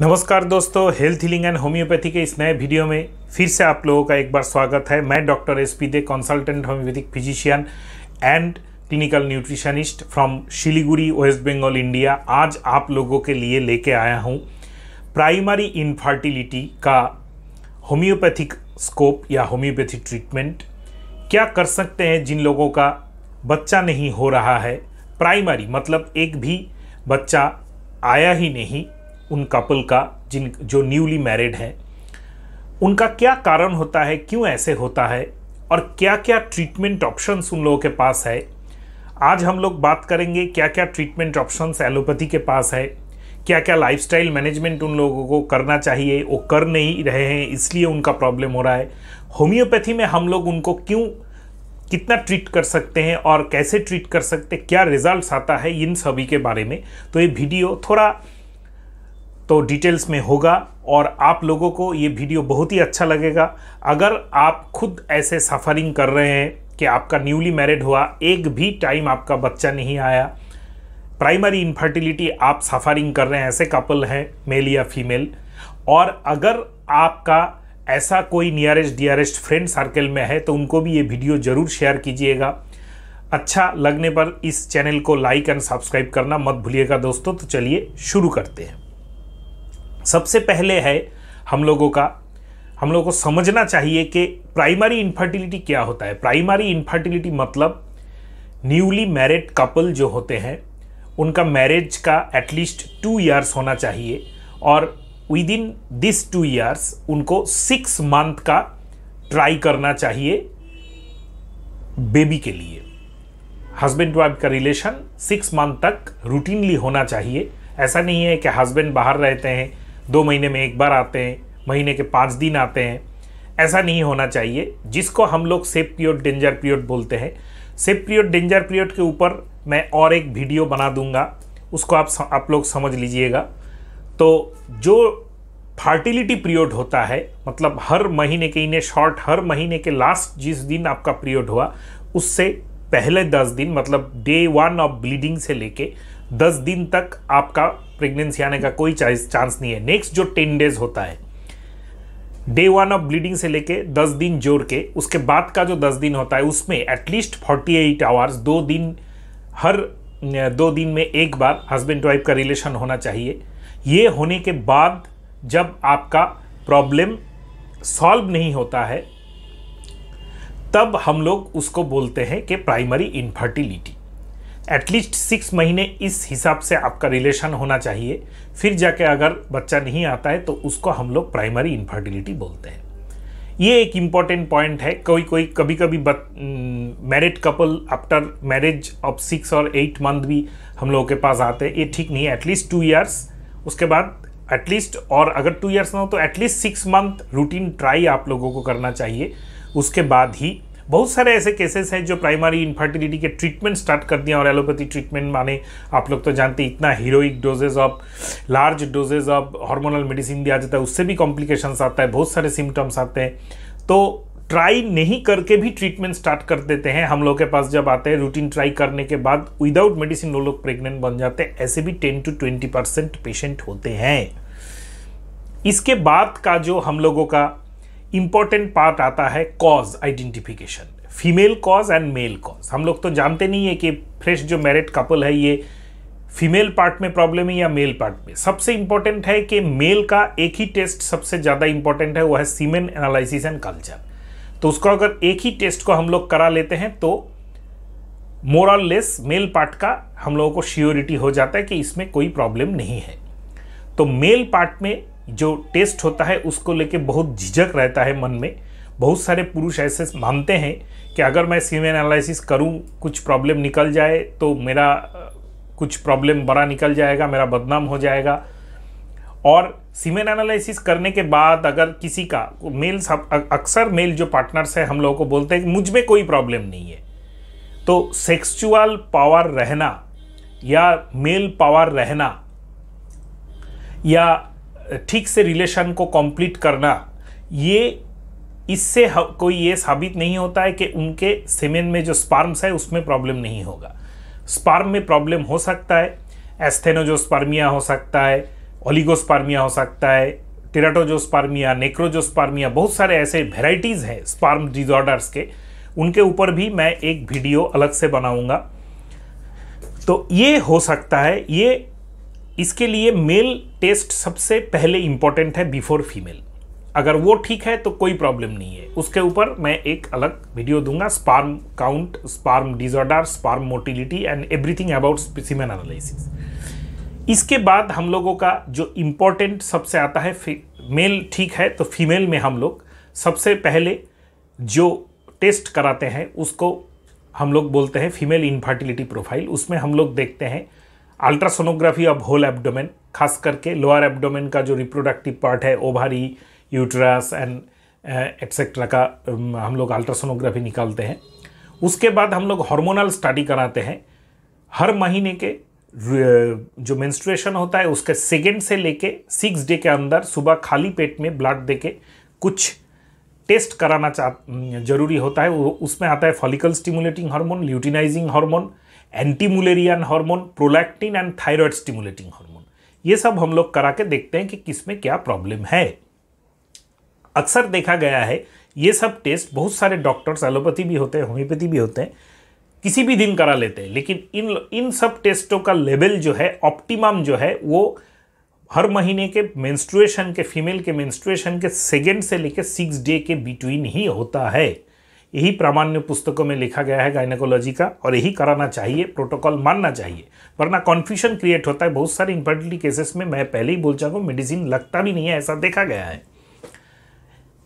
नमस्कार दोस्तों health healing and homeopathy के इस नए वीडियो में फिर से आप लोगों का एक बार स्वागत है। मैं doctor S P Dey consultant homeopathic physician and clinical nutritionist from Siliguri West Bengal India आज आप लोगों के लिए लेके आया हूँ प्राइमरी इनफर्टिलिटी का होम्योपैथिक स्कोप या होम्योपैथी ट्रीटमेंट क्या कर सकते हैं जिन लोगों का बच्चा नहीं हो रहा है? प्राइमरी मतलब एक भी बच्चा आया ही नहीं। उन कपल का, जिन, जो न्यूली मैरिड हैं, उनका क्या कारण होता है, क्यों ऐसे होता है, और क्या क्या ट्रीटमेंट ऑप्शंस उन लोगों के पास है? आज हम लोग बात करेंगे क्या क्या ट्रीटमेंट ऑप्शंस एलोपैथी के पास है क्या क्या लाइफस्टाइल मैनेजमेंट उन लोगों को करना चाहिए, वो कर नहीं रहे हैं, इसलिए उनका प्रॉब्लम हो रहा है। होम्योपैथी में हम लोग उनको क्यों, कितना ट्रीट कर सकते हैं और कैसे ट्रीट कर सकते, क्या रिजल्ट्स आता है, इन सभी के बारे में। तो ये वीडियो थोड़ा तो डिटेल्स में होगा और आप लोगों को ये वीडियो बहुत ही अच्छा लगेगा। अगर आप खुद ऐसे सफरिंग कर रहे हैं कि आपका न्यूली मैरिड हुआ, एक भी टाइम आपका बच्चा नहीं आया। प्राइमरी इनफर्टिलिटी आप सफरिंग कर रहे हैं, ऐसे कपल हैं मेल या फीमेल और अगर आपका ऐसा कोई नियरेस्ट डियरेस्ट फ्रेंड सर्कल में है तो उनको भी ये वीडियो ज़रूर शेयर कीजिएगा। अच्छा लगने पर इस चैनल को लाइक एंड सब्सक्राइब करना मत भूलिएगा दोस्तों। तो चलिए शुरू करते हैं। सबसे पहले है हम लोगों का, हम लोगों को समझना चाहिए कि प्राइमरी इन्फर्टिलिटी क्या होता है। प्राइमरी इन्फर्टिलिटी मतलब न्यूली मैरिड कपल जो होते हैं, उनका मैरिज का एटलीस्ट टू इयर्स होना चाहिए और within this two years उनको सिक्स मंथ का ट्राई करना चाहिए बेबी के लिए। हस्बैंड वाइफ का रिलेशन सिक्स मंथ तक रूटीनली होना चाहिए। ऐसा नहीं है कि हस्बैंड बाहर रहते हैं दो महीने में एक बार आते हैं, महीने के पाँच दिन आते हैं। ऐसा नहीं होना चाहिए। जिसको हम लोग सेफ़ पीरियड, डेंजर पीरियड बोलते हैं, सेफ़ पीरियड, डेंजर पीरियड के ऊपर मैं और एक वीडियो बना दूँगा। उसको आप आप लोग समझ लीजिएगा। तो जो फर्टिलिटी पीरियड होता है मतलब हर महीने के इन्हें शॉर्ट हर महीने के लास्ट जिस दिन आपका पीरियड हुआ, उससे पहले दस दिन मतलब डे वन ऑफ़ ब्लीडिंग से लेके दस दिन तक आपका प्रेगनेंसी आने का कोई चांस नहीं है। नेक्स्ट जो टेन डेज़ होता है डे वन ऑफ़ ब्लीडिंग से लेके दस दिन जोड़ के, उसके बाद का जो दस दिन होता है, उसमें एटलीस्ट फोर्टी एट आवर्स दो दिन, हर, दो दिन में एक बार हस्बैंड वाइफ का रिलेशन होना चाहिए। ये होने के बाद जब आपका प्रॉब्लम सॉल्व नहीं होता है, तब हम लोग उसको बोलते हैं कि प्राइमरी इनफर्टिलिटी एटलीस्ट सिक्स महीने इस हिसाब से आपका रिलेशन होना चाहिए। फिर जाके अगर बच्चा नहीं आता है तो उसको हम लोग प्राइमरी इन्फर्टिलिटी बोलते हैं। ये एक इंपॉर्टेंट पॉइंट है। कोई कोई कभी कभी married couple after marriage of six और एट मंथ भी हम लोगों के पास आते हैं। ये ठीक नहीं है। एटलीस्ट टू ईयर्स उसके बाद एटलीस्ट और अगर टू ईयर्स ना हो तो at least six month routine try आप लोगों को करना चाहिए। उसके बाद ही बहुत सारे ऐसे केसेस हैं जो प्राइमरी इनफर्टिलिटी के ट्रीटमेंट स्टार्ट कर दिया और एलोपैथी ट्रीटमेंट माने आप लोग तो जानते हैं इतना heroic doses of large doses of hormonal medicine दिया जाता है, उससे भी कॉम्प्लिकेशंस आता है, बहुत सारे सिम्टम्स आते हैं। तो ट्राई नहीं करके भी ट्रीटमेंट स्टार्ट कर देते हैं। हम लोग के पास जब आते हैं रूटीन ट्राई करने के बाद विदाउट मेडिसिन वो लोग प्रेग्नेंट बन जाते हैं। ऐसे भी ten to twenty percent patient होते हैं। इसके बाद का जो हम लोगों का इंपॉर्टेंट पार्ट आता है cause identification female cause and male cause हम लोग तो जानते नहीं है कि फ्रेश जो मैरिड कपल है, ये फीमेल पार्ट में प्रॉब्लम है या मेल पार्ट में? सबसे इंपॉर्टेंट है कि मेल का एक ही टेस्ट सबसे ज़्यादा इंपॉर्टेंट है, वो है सीमेन एनालिसिस एंड कल्चर तो उसको अगर एक ही टेस्ट को हम लोग करा लेते हैं तो मोरल लेस मेल पार्ट का हम लोगों को श्योरिटी हो जाता है कि इसमें कोई प्रॉब्लम नहीं है। तो मेल पार्ट में जो टेस्ट होता है, उसको लेके बहुत झिझक रहता है मन में। बहुत सारे पुरुष ऐसे मानते हैं कि अगर मैं सीमेन एनालिसिस करूँ, कुछ प्रॉब्लम निकल जाए तो मेरा कुछ प्रॉब्लम बड़ा निकल जाएगा, मेरा बदनाम हो जाएगा। और सीमेन एनालिसिस करने के बाद अगर किसी का, मेल अक्सर मेल जो पार्टनर्स है, हम लोगों को बोलते हैं कि मुझमें कोई प्रॉब्लम नहीं है। तो सेक्सुअल पावर रहना या मेल पावर रहना या ठीक से रिलेशन को कंप्लीट करना, ये इससे कोई ये साबित नहीं होता है कि उनके सीमेन में जो स्पार्म्स है, उसमें प्रॉब्लम नहीं होगा। स्पार्म में प्रॉब्लम हो सकता है एस्थेनोजोस्पार्मिया हो सकता है ओलिगोस्पार्मिया हो सकता है टेराटोजोस्पार्मिया नेक्रोजोस्पार्मिया बहुत सारे ऐसे वेराइटीज़ हैं स्पार्म डिजॉर्डर्स के। उनके ऊपर भी मैं एक वीडियो अलग से बनाऊँगा। तो ये हो सकता है, ये इसके लिए मेल टेस्ट सबसे पहले इंपॉर्टेंट है बिफोर फीमेल अगर वो ठीक है तो कोई प्रॉब्लम नहीं है। उसके ऊपर मैं एक अलग वीडियो दूँगा sperm count sperm disorder sperm motility and everything about specimen analysis इसके बाद हम लोगों का जो इम्पोर्टेंट सबसे आता है मेल ठीक है तो फीमेल में हम लोग सबसे पहले जो टेस्ट कराते हैं, उसको हम लोग बोलते हैं फीमेल इनफर्टिलिटी प्रोफ़ाइल उसमें हम लोग देखते हैं अल्ट्रासोनोग्राफी ऑफ़ होल एब्डोमेन खास करके लोअर एब्डोमेन का जो रिप्रोडक्टिव पार्ट है, ओभारी, यूट्रस एंड एट्सेट्रा का हम लोग अल्ट्रासोनोग्राफी निकालते हैं। उसके बाद हम लोग हार्मोनल स्टडी कराते हैं। हर महीने के जो मेंस्ट्रुएशन होता है, उसके सेकेंड से लेके सिक्स डे के अंदर सुबह खाली पेट में ब्लड दे के कुछ टेस्ट कराना चाह ज़रूरी होता है। उसमें आता है follicle stimulating hormone luteinising hormone antimullerian hormone prolactin and thyroid stimulating hormone ये सब हम लोग करा के देखते हैं कि किसमें क्या प्रॉब्लम है। अक्सर देखा गया है, ये सब टेस्ट बहुत सारे डॉक्टर्स एलोपैथी भी होते हैं होम्योपैथी भी होते हैं, किसी भी दिन करा लेते हैं, लेकिन इन इन सब टेस्टों का लेवल जो है ऑप्टिमम जो है, वो हर महीने के मेंस्ट्रुएशन के फीमेल के मेंस्ट्रुएशन के सेकेंड से लेकर सिक्स डे के बिटवीन ही होता है। यही प्रामाण्य पुस्तकों में लिखा गया है गायनेकोलॉजी का, और यही कराना चाहिए प्रोटोकॉल मानना चाहिए। वरना कॉन्फ्यूजन क्रिएट होता है। बहुत सारे इंफर्टिलिटी केसेस में मैं पहले ही बोल चाहूँ मेडिसिन लगता भी नहीं है, ऐसा देखा गया है।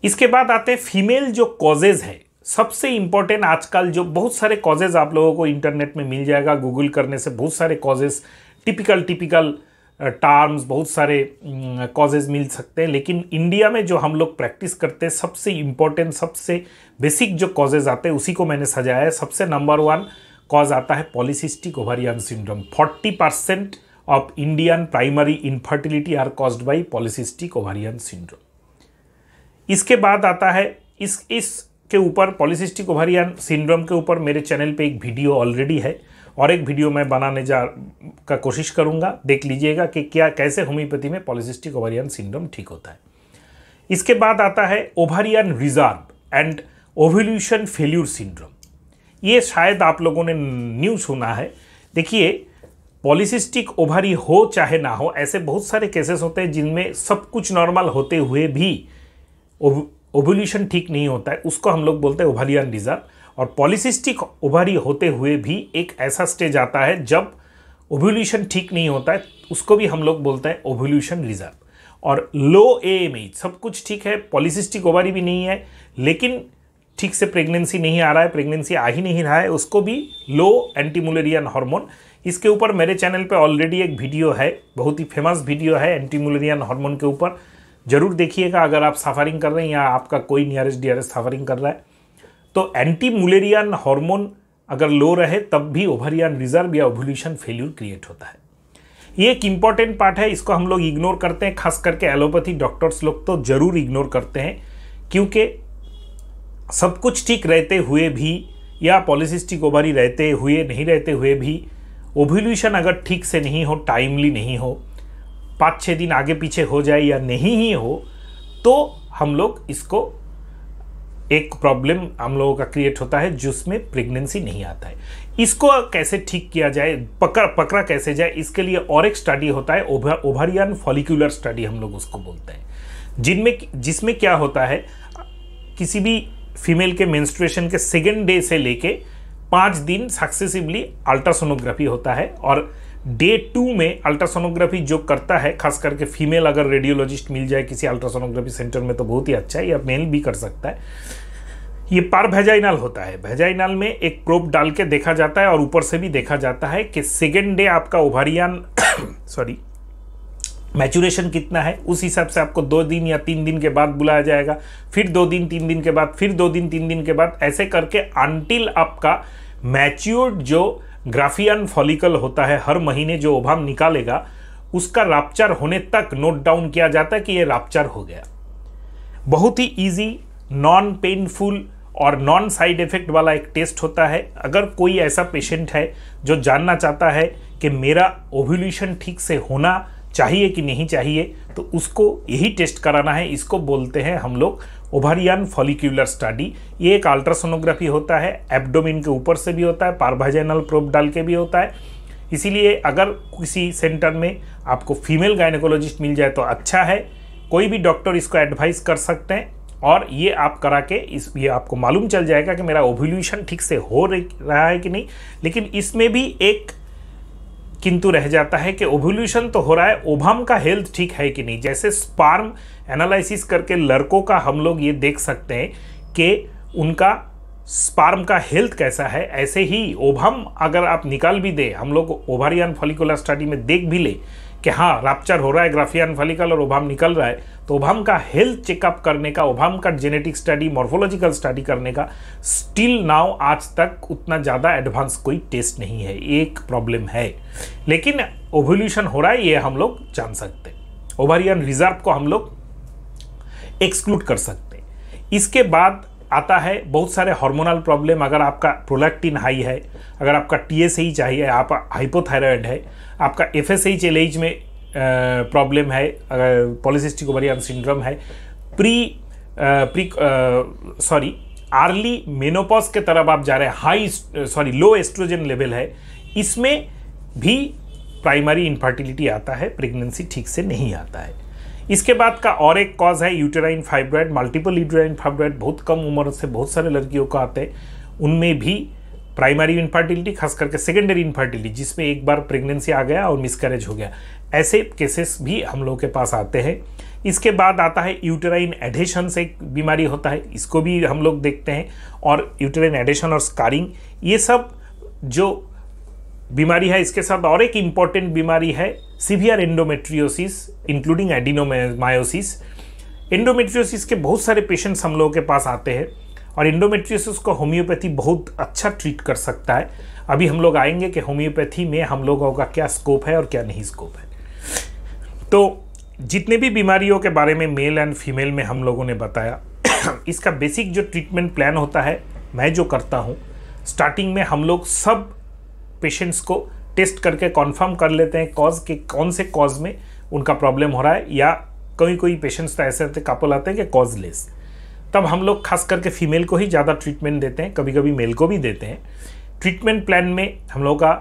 इसके बाद आते हैं फीमेल जो कॉजेज है, सबसे इंपॉर्टेंट आजकल जो बहुत सारे कॉजेज आप लोगों को इंटरनेट में मिल जाएगा गूगल करने से बहुत सारे कॉजेज टिपिकल टिपिकल टर्म्स बहुत सारे कॉजेज मिल सकते हैं, लेकिन इंडिया में जो हम लोग प्रैक्टिस करते हैं, सबसे इम्पोर्टेंट सबसे बेसिक जो कॉजेज आते हैं, उसी को मैंने सजाया है। सबसे नंबर वन कॉज आता है polycystic ovarian syndrome forty percent of Indian primary infertility are caused by polycystic ovarian syndrome इसके बाद आता है, इस इस के ऊपर पॉलिसिस्टिक ओवरियन सिंड्रोम के ऊपर मेरे चैनल पे एक वीडियो ऑलरेडी है। और एक वीडियो मैं बनाने जा, का कोशिश करूँगा। देख लीजिएगा कि क्या, कैसे होम्योपैथी में पॉलिसिस्टिक ओवरियन सिंड्रोम ठीक होता है। इसके बाद आता है ovarian reserve and ovulation failure syndrome. ये शायद आप लोगों ने न्यूज़ सुना है। देखिए, पॉलिसिस्टिक ओवरी हो चाहे ना हो, ऐसे बहुत सारे केसेस होते हैं जिनमें सब कुछ नॉर्मल होते हुए भी ओवल्यूशन ठीक नहीं होता है। उसको हम लोग बोलते हैं ओवरियन रिज़र्व। और पॉलिसिस्टिक ओवरी होते हुए भी एक ऐसा स्टेज आता है जब ओव्यूल्यूशन ठीक नहीं होता है, उसको भी हम लोग बोलते हैं ओव्यूल्यूशन रिज़र्व और लो ए सब कुछ ठीक है पॉलिसिस्टिक ओवरी भी नहीं है, लेकिन ठीक से प्रेगनेंसी नहीं आ रहा है प्रेगनेंसी आ ही नहीं रहा है, उसको भी लो एंटीमुलेरियन हार्मोन इसके ऊपर मेरे चैनल पे ऑलरेडी एक वीडियो है, बहुत ही फ़ेमस वीडियो है एंटीमुलेरियन हार्मोन के ऊपर. ज़रूर देखिएगा, अगर आप सफरिंग कर रहे हैं या आपका कोई नियरेस्ट डियरेस्ट सफरिंग कर रहा है तो एंटी मुलेरियन हार्मोन अगर लो रहे, तब भी ओवरियन रिज़र्व या ओवल्यूशन फेल्यूर क्रिएट होता है। ये एक इंपॉर्टेंट पार्ट है, इसको हम लोग इग्नोर करते हैं, खास करके एलोपैथी डॉक्टर्स लोग तो ज़रूर इग्नोर करते हैं, क्योंकि सब कुछ ठीक रहते हुए भी या पॉलिसिस्टिक ओवरी रहते हुए, नहीं रहते हुए भी ओव्यूल्यूशन अगर ठीक से नहीं हो टाइमली नहीं हो, पाँच छः दिन आगे पीछे हो जाए या नहीं ही हो तो हम लोग इसको एक प्रॉब्लम हम लोगों का क्रिएट होता है जिसमें प्रेगनेंसी नहीं आता है। इसको कैसे ठीक किया जाए, पकड़, पकड़ा कैसे जाए, इसके लिए और एक स्टडी होता है ओवरियन फॉलिकुलर स्टडी हम लोग उसको बोलते हैं। जिनमें जिसमें क्या होता है, किसी भी फीमेल के मेंस्ट्रुएशन के सेकेंड डे से लेके पाँच दिन सक्सेसिवली अल्ट्रासोनोग्राफी होता है और डे टू में अल्ट्रासोनोग्राफी जो करता है, खास करके फीमेल अगर रेडियोलॉजिस्ट मिल जाए किसी अल्ट्रासोनोग्राफी सेंटर में तो बहुत ही अच्छा है, या मेल भी कर सकता है। ये पार भेजाइनाल होता है। भेजाइनल में एक प्रोप डाल के देखा जाता है और ऊपर से भी देखा जाता है कि सेकेंड डे आपका ओवारियन, सॉरी मैचुरेशन कितना है, उस हिसाब से आपको दो दिन या तीन दिन के बाद बुलाया जाएगा, फिर दो दिन, तीन दिन के बाद, फिर दो दिन, तीन दिन के बाद, ऐसे करके अनटिल आपका मैच्योर्ड जो ग्राफियन फॉलिकल होता है हर महीने जो ओभाम निकालेगा, उसका राप्चर होने तक नोट डाउन किया जाता है कि ये राप्चर हो गया। बहुत ही इजी नॉन पेनफुल और नॉन साइड इफ़ेक्ट वाला एक टेस्ट होता है। अगर कोई ऐसा पेशेंट है जो जानना चाहता है कि मेरा ओव्यूल्यूशन ठीक से होना चाहिए कि नहीं चाहिए तो उसको यही टेस्ट कराना है। इसको बोलते हैं हम लोग ओवरियन फॉलिक्यूलर स्टडी, ये एक अल्ट्रासोनोग्राफी होता है, एब्डोमिन के ऊपर से भी होता है, पारभाजनल प्रोब डाल के भी होता है। इसीलिए अगर किसी सेंटर में आपको फीमेल गायनेकोलॉजिस्ट मिल जाए तो अच्छा है। कोई भी डॉक्टर इसको एडवाइस कर सकते हैं और ये आप करा के इस, ये आपको मालूम चल जाएगा कि मेरा ओव्यूल्यूशन ठीक से हो रहा है कि नहीं। लेकिन इसमें भी एक किंतु रह जाता है कि ओव्यूल्यूशन तो हो रहा है, ओभम का हेल्थ ठीक है कि नहीं? जैसे स्पार्म एनालिसिस करके लड़कों का हम लोग ये देख सकते हैं कि उनका स्पार्म का हेल्थ कैसा है। ऐसे ही ओभम अगर आप निकाल भी दे, हम लोग ओवारियन फॉलिकुलर स्टडी में देख भी ले कि हाँ रैप्चर हो रहा है ग्राफियन फॉलिकल और ओभाम निकल रहा है तो ओभाम का हेल्थ चेकअप करने का ओभाम का जेनेटिक स्टडी मॉर्फोलॉजिकल स्टडी करने का स्टिल नाउ आज तक उतना ज़्यादा एडवांस कोई टेस्ट नहीं है, एक प्रॉब्लम है। लेकिन ओवोल्यूशन हो रहा है, ये हम लोग जान सकते ओवरियन रिज़र्व को हम लोग एक्सक्लूड कर सकते इसके बाद आता है, बहुत सारे हार्मोनल प्रॉब्लम अगर आपका प्रोलैक्टिन हाई है, अगर आपका टी एस चाहिए आप हाइपोथायरॉयड है, आपका F S H L H में प्रॉब्लम है पॉलिसिस्टिक ओवरियन सिंड्रोम है pre pre sorry early menopause के तरफ़ आप जा रहे हैं high sorry low oestrogen level है, इसमें भी प्राइमरी इनफर्टिलिटी आता है प्रेगनेंसी ठीक से नहीं आता है। इसके बाद का और एक कॉज है uterine fibroid multiple uterine fibroid बहुत कम उम्र से बहुत सारे लड़कियों को आते हैं। उनमें भी प्राइमरी इनफर्टिलिटी खास करके सेकेंडरी इनफर्टिलिटी जिसमें एक बार प्रेगनेंसी आ गया और मिसकैरेज हो गया। ऐसे केसेस भी हम लोग के पास आते हैं। इसके बाद आता है यूटेराइन एडेशन से एक बीमारी होता है, इसको भी हम लोग देखते हैं। और यूटेराइन एडेशन और स्कारिंग ये सब जो बीमारी है, इसके साथ और एक इंपॉर्टेंट बीमारी है severe endometriosis including adenomyosis endometriosis के बहुत सारे पेशेंट्स हम लोगों के पास आते हैं और एंडोमेट्रियोसिस को होम्योपैथी बहुत अच्छा ट्रीट कर सकता है। अभी हम लोग आएँगे कि होम्योपैथी में हम लोगों का क्या स्कोप है और क्या नहीं स्कोप है। तो जितने भी बीमारियों के बारे में मेल एंड फीमेल में हम लोगों ने बताया, इसका बेसिक जो ट्रीटमेंट प्लान होता है, मैं जो करता हूँ स्टार्टिंग में हम लोग सब पेशेंट्स को टेस्ट करके कॉन्फर्म कर लेते हैं कॉज के, कौन से कॉज में उनका प्रॉब्लम हो रहा है, या कोई कोई पेशेंट्स तो ऐसे रहते कपल आते हैं कि कॉजलेस तब हम लोग खास करके फीमेल को ही ज़्यादा ट्रीटमेंट देते हैं कभी कभी मेल को भी देते हैं। ट्रीटमेंट प्लान में हम लोग का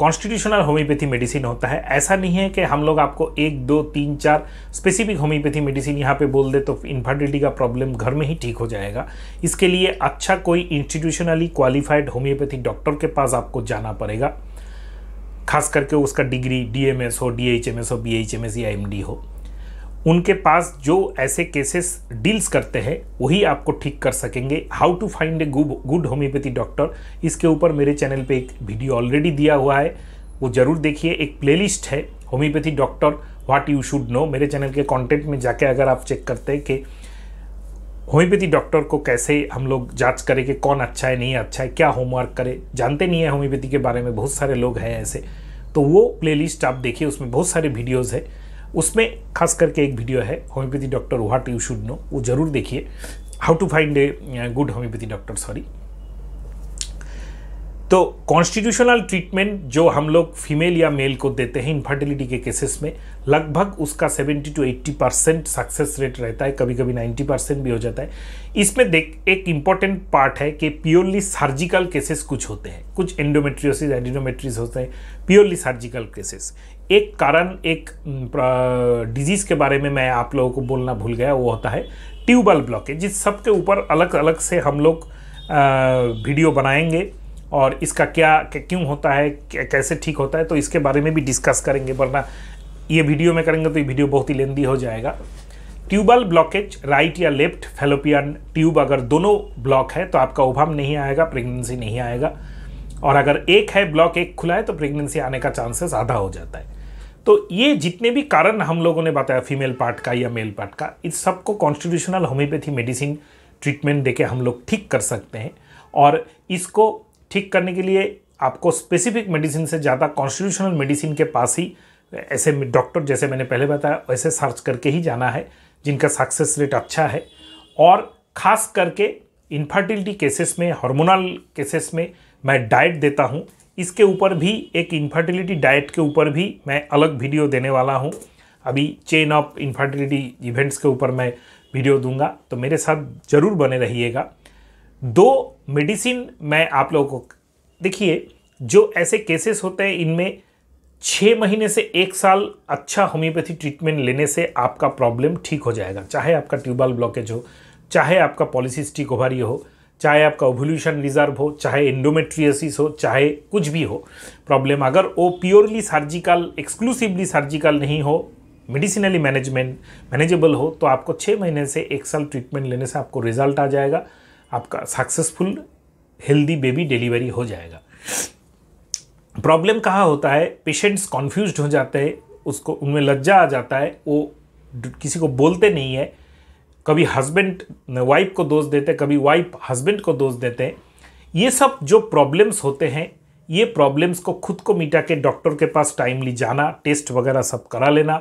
कॉन्स्टिट्यूशनल होम्योपैथी मेडिसिन होता है। ऐसा नहीं है कि हम लोग आपको एक, दो, तीन, चार स्पेसिफिक होम्योपैथी मेडिसिन यहाँ पे बोल दे तो इन्फर्टिलिटी का प्रॉब्लम घर में ही ठीक हो जाएगा। इसके लिए अच्छा कोई इंस्टीट्यूशनली क्वालिफाइड होम्योपैथी डॉक्टर के पास आपको जाना पड़ेगा। खास करके उसका डिग्री डीएमएस हो डीएचएमएस हो बीएचएमएस या एमडी हो। उनके पास जो ऐसे केसेस डील्स करते हैं, वही आपको ठीक कर सकेंगे। How to find a good homeopathy doctor इसके ऊपर मेरे चैनल पे एक वीडियो ऑलरेडी दिया हुआ है। वो ज़रूर देखिए, एक प्लेलिस्ट है homeopathy doctor what you should know मेरे चैनल के कंटेंट में जाके अगर आप चेक करते हैं कि होम्योपैथी डॉक्टर को कैसे हम लोग जाँच करें कि कौन अच्छा है, नहीं अच्छा है, क्या होमवर्क करे। जानते नहीं है होम्योपैथी के बारे में, बहुत सारे लोग हैं ऐसे। तो वो प्लेलिस्ट आप देखिए, उसमें बहुत सारे वीडियोज़ है। उसमें खास करके एक वीडियो है homeopathy doctor what you should know वो ज़रूर देखिए। How to find a good homeopathy doctor sorry तो कॉन्स्टिट्यूशनल ट्रीटमेंट जो हम लोग फीमेल या मेल को देते हैं इनफर्टिलिटी के केसेस में, लगभग उसका 70 टू 80 परसेंट सक्सेस रेट रहता है कभी कभी 90 परसेंट भी हो जाता है। इसमें देख, एक इंपॉर्टेंट पार्ट है कि प्योरली सर्जिकल केसेस कुछ होते हैं। कुछ एंडोमेट्रियोसिस एडिनोमेट्रिस होते हैं प्योरली सर्जिकल केसेस एक कारण, एक डिज़ीज़ के बारे में मैं आप लोगों को बोलना भूल गया, वो होता है ट्यूबल ब्लॉकेज जिस सब के ऊपर अलग अलग से हम लोग वीडियो बनाएँगे और इसका क्या क्यों होता है कैसे ठीक होता है तो इसके बारे में भी डिस्कस करेंगे, वरना ये वीडियो में करेंगे तो ये वीडियो बहुत ही लेंदी हो जाएगा। ट्यूबल ब्लॉकेज राइट या लेफ़्ट फेलोपियन ट्यूब अगर दोनों ब्लॉक है तो आपका ओभाम नहीं आएगा प्रेगनेंसी नहीं आएगा। और अगर एक है ब्लॉक एक खुला है तो प्रेगनेंसी आने का चांसेस आधा हो जाता है। तो ये जितने भी कारण हम लोगों ने बताया फीमेल पार्ट का या मेल पार्ट का, इस सबको कॉन्स्टिट्यूशनल होम्योपैथी मेडिसिन ट्रीटमेंट देके हम लोग ठीक कर सकते हैं। और इसको ठीक करने के लिए आपको स्पेसिफिक मेडिसिन से ज़्यादा कॉन्स्टिट्यूशनल मेडिसिन के पास ही, ऐसे डॉक्टर जैसे मैंने पहले बताया, वैसे सर्च करके ही जाना है, जिनका सक्सेस रेट अच्छा है। और ख़ास करके इन्फर्टिलिटी केसेस में हार्मोनल केसेस में मैं डाइट देता हूँ इसके ऊपर भी, एक इन्फर्टिलिटी डाइट के ऊपर भी मैं अलग वीडियो देने वाला हूँ। अभी चेन ऑफ़ इन्फर्टिलिटी इवेंट्स के ऊपर मैं वीडियो दूँगा तो मेरे साथ ज़रूर बने रहिएगा। दो मेडिसिन मैं आप लोगों को, देखिए, जो ऐसे केसेस होते हैं, इनमें छः महीने से एक साल अच्छा होम्योपैथी ट्रीटमेंट लेने से आपका प्रॉब्लम ठीक हो जाएगा। चाहे आपका ट्यूबल ब्लॉकेज हो, चाहे आपका पॉलिसिस्टिक ओवारी हो चाहे आपका ओवल्यूशन रिज़र्व हो, चाहे एंडोमेट्रियसिस हो, चाहे कुछ भी हो प्रॉब्लम अगर वो प्योरली सर्जिकल एक्सक्लूसिवली सर्जिकल नहीं हो मेडिसिनली मैनेजमेंट मैनेजेबल हो तो आपको छः महीने से एक साल ट्रीटमेंट लेने से आपको रिज़ल्ट आ जाएगा। आपका सक्सेसफुल हेल्दी बेबी डिलीवरी हो जाएगा। प्रॉब्लम कहाँ होता है? पेशेंट्स कॉन्फ्यूज हो जाते हैं, उसको उनमें लज्जा आ जाता है, वो किसी को बोलते नहीं है कभी हस्बैंड वाइफ को दोष देते कभी वाइफ हस्बैंड को दोष देते हैं। ये सब जो प्रॉब्लम्स होते हैं, ये प्रॉब्लम्स को खुद को मिटा के डॉक्टर के पास टाइमली जाना टेस्ट वगैरह सब करा लेना।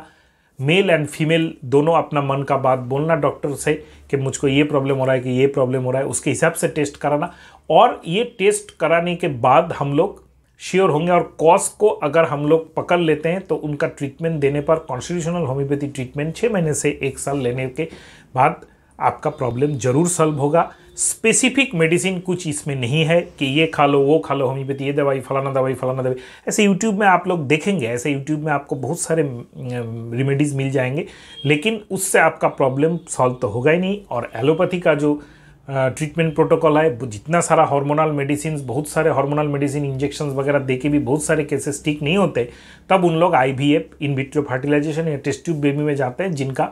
मेल एंड फीमेल दोनों अपना मन का बात बोलना डॉक्टर से कि मुझको ये प्रॉब्लम हो रहा है कि ये प्रॉब्लम हो रहा है, उसके हिसाब से टेस्ट कराना। और ये टेस्ट कराने के बाद हम लोग श्योर होंगे और कॉज को अगर हम लोग पकड़ लेते हैं तो उनका ट्रीटमेंट देने पर कॉन्स्टिट्यूशनल होम्योपैथी ट्रीटमेंट छः महीने से एक साल लेने के बाद आपका प्रॉब्लम ज़रूर सॉल्व होगा। स्पेसिफिक मेडिसिन कुछ इसमें नहीं है कि ये खा लो, वो खा लो होम्योपैथी ये दवाई, फलाना दवाई फलाना दवाई। ऐसे यूट्यूब में आप लोग देखेंगे, ऐसे यूट्यूब में आपको बहुत सारे रेमेडीज़ मिल जाएँगे, लेकिन उससे आपका प्रॉब्लम सॉल्व तो होगा ही नहीं। और एलोपैथी का जो ट्रीटमेंट प्रोटोकॉल है जितना सारा हार्मोनल मेडिसिन बहुत सारे हार्मोनल मेडिसिन इंजेक्शन वगैरह दे के भी बहुत सारे केसेस ठीक नहीं होते, तब उन लोग I V F in vitro fertilization या टेस्ट ट्यूब बेबी में जाते हैं, जिनका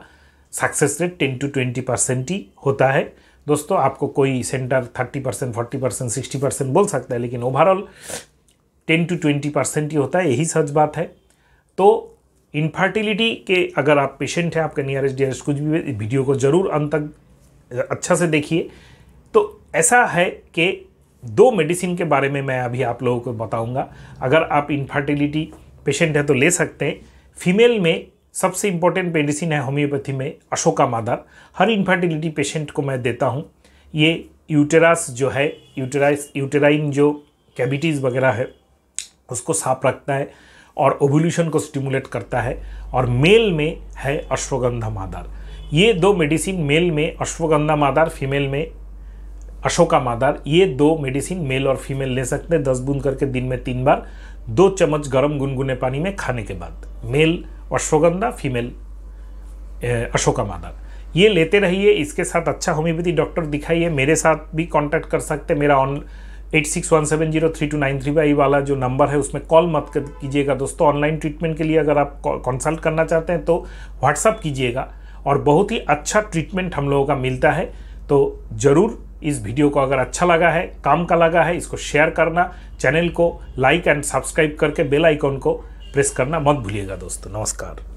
success rate ten to twenty percent ही होता है। दोस्तों, आपको कोई centre thirty percent forty percent sixty percent बोल सकता है, लेकिन overall ten to twenty percent ही होता है, यही सच बात है। तो इनफर्टिलिटी के अगर आप पेशेंट हैं, आपके नियरेस्ट डियरेस्ट कुछ भी वीडियो को ज़रूर अंत तक अच्छा से देखिए। तो ऐसा है कि दो मेडिसिन के बारे में मैं अभी आप लोगों को बताऊँगा। अगर आप इनफर्टिलिटी पेशेंट है तो ले सकते हैं। फीमेल में सबसे इम्पोर्टेंट मेडिसिन है होम्योपैथी में, अशोका मादर। हर इन्फर्टिलिटी पेशेंट को मैं देता हूँ। ये यूटेरास जो है यूटेराइस यूटेराइन जो कैविटीज़ वगैरह है, उसको साफ़ रखता है और ओवल्यूशन को स्टिमुलेट करता है और मेल में है अश्वगंधा मादार। ये दो मेडिसिन मेल में, अश्वगंधा मादार फीमेल में, अशोका मादार। ये दो मेडिसिन मेल और फीमेल ले सकते हैं, दस बूंद करके दिन में तीन बार, दो चम्मच गर्म गुनगुने पानी में खाने के बाद। मेल अश्वगंधा फीमेल अशोका मादर ये लेते रहिए, इसके साथ अच्छा होम्योपैथी डॉक्टर दिखाइए, मेरे साथ भी कांटेक्ट कर सकते मेरा on eight six one seven zero three two nine three five वाला जो नंबर है, उसमें कॉल मत कीजिएगा। दोस्तों ऑनलाइन ट्रीटमेंट के लिए अगर आप कंसल्ट करना चाहते हैं तो व्हाट्सअप कीजिएगा और बहुत ही अच्छा ट्रीटमेंट हम लोगों का मिलता है। तो ज़रूर इस वीडियो को अगर अच्छा लगा है, काम का लगा है, इसको शेयर करना चैनल को लाइक एंड सब्सक्राइब करके बेल आइकॉन को प्रेस करना मत भूलिएगा दोस्तों। नमस्कार।